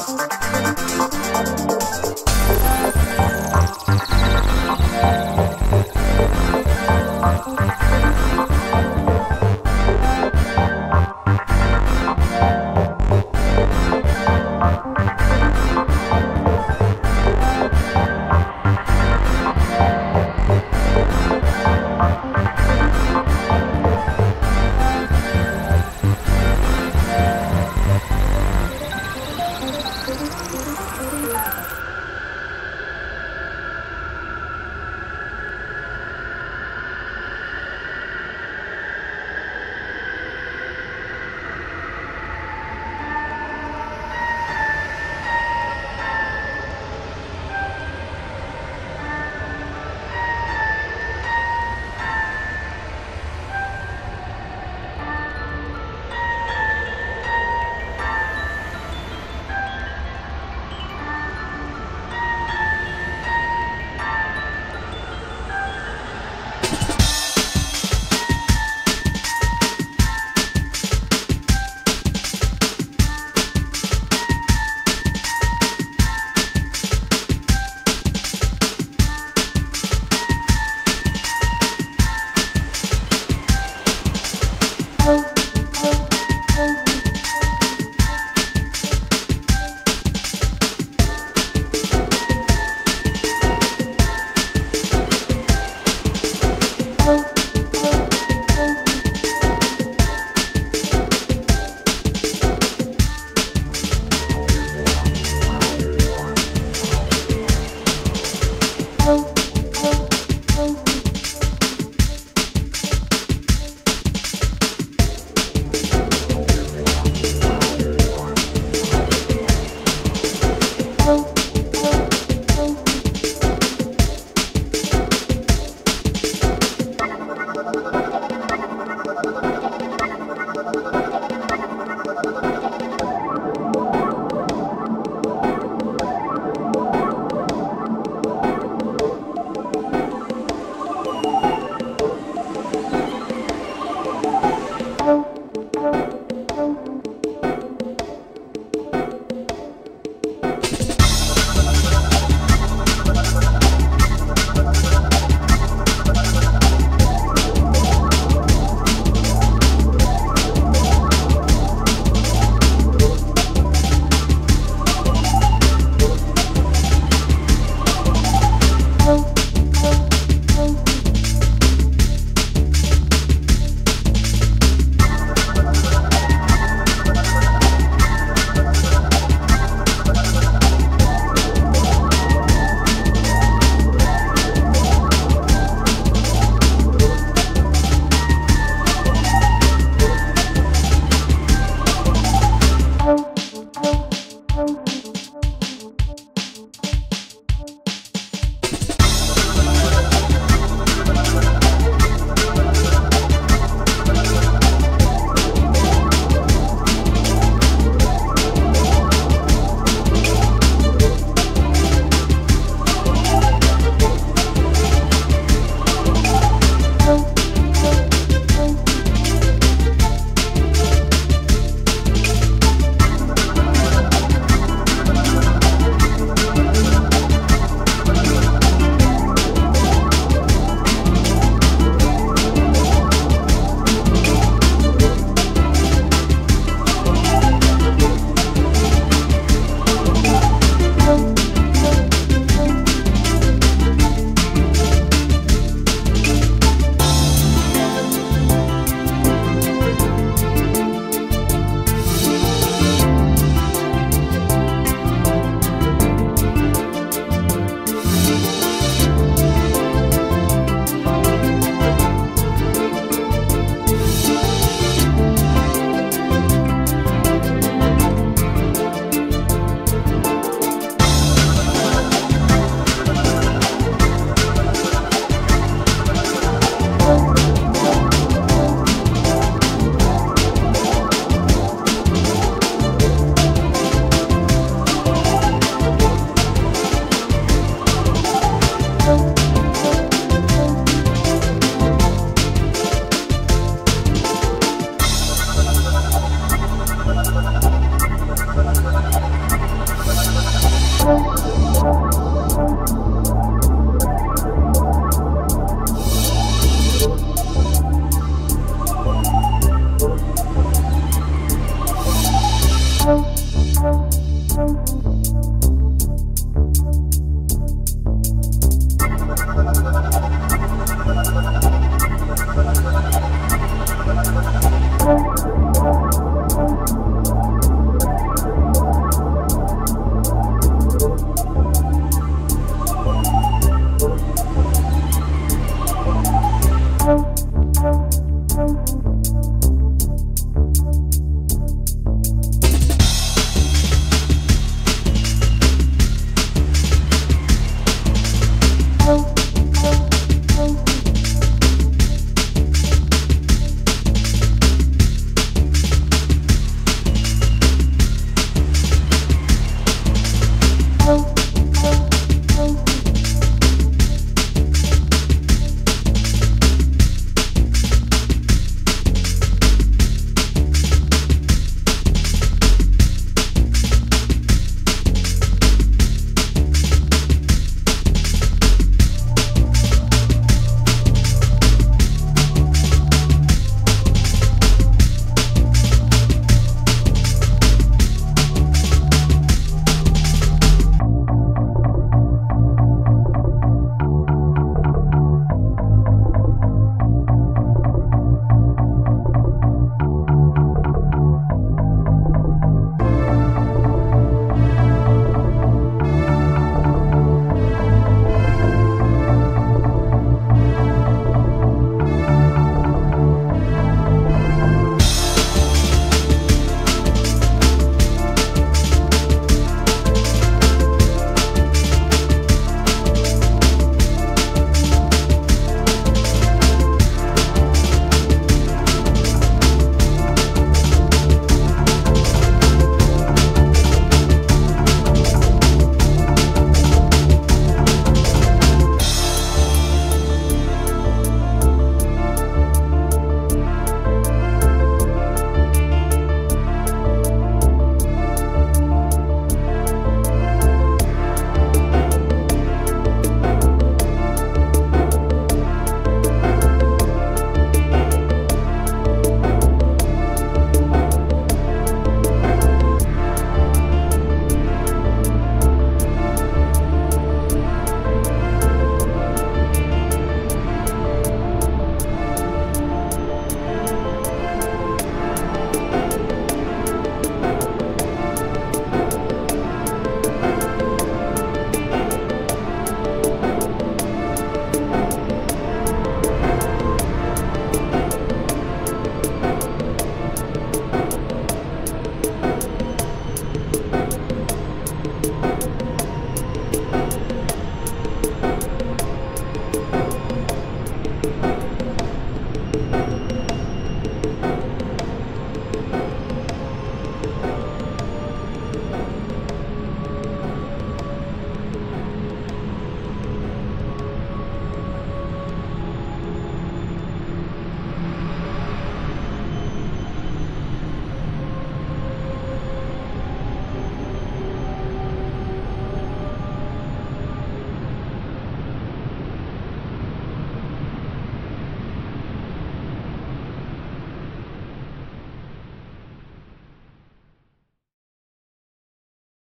フフフ。